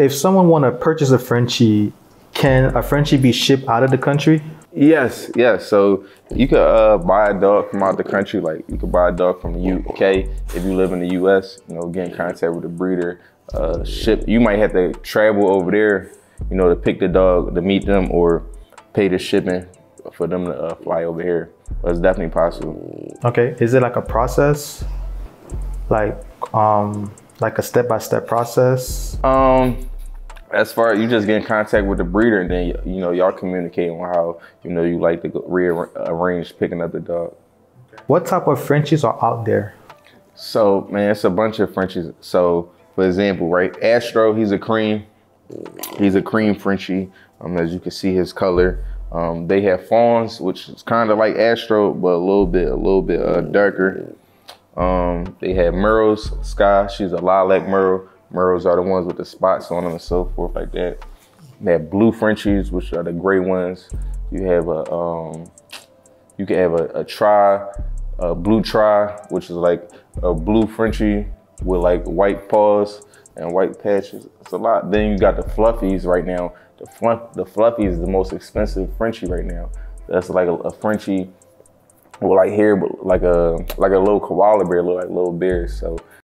If someone want to purchase a Frenchie, can a Frenchie be shipped out of the country? Yes, yes. So you could uh, buy a dog from out the country. Like you could buy a dog from the UK if you live in the US. You know, get in contact with the breeder. Uh, ship. You might have to travel over there. You know, to pick the dog, to meet them, or pay the shipping for them to uh, fly over here. But it's definitely possible. Okay. Is it like a process? Like um like a step by step process? Um, as far as you just get in contact with the breeder, and then you know y'all communicate on how you know you like to go rearrange picking up the dog. What type of Frenchies are out there? So man, it's a bunch of Frenchies. So for example, right, Astro, he's a cream. He's a cream Frenchie. Um, as you can see his color. Um, they have fawns, which is kind of like Astro, but a little bit, a little bit uh, darker. Um, they have Merles, Sky, she's a lilac Merle. Merles are the ones with the spots on them and so forth like that. They have blue Frenchies, which are the gray ones. You have a, um, you can have a, a tri, a blue tri, which is like a blue Frenchie with like white paws and white patches. It's a lot. Then you got the fluffies right now. The fluff, the fluffy is the most expensive Frenchie right now. That's like a, a Frenchie with like but like a like a little koala bear, look like little bears. So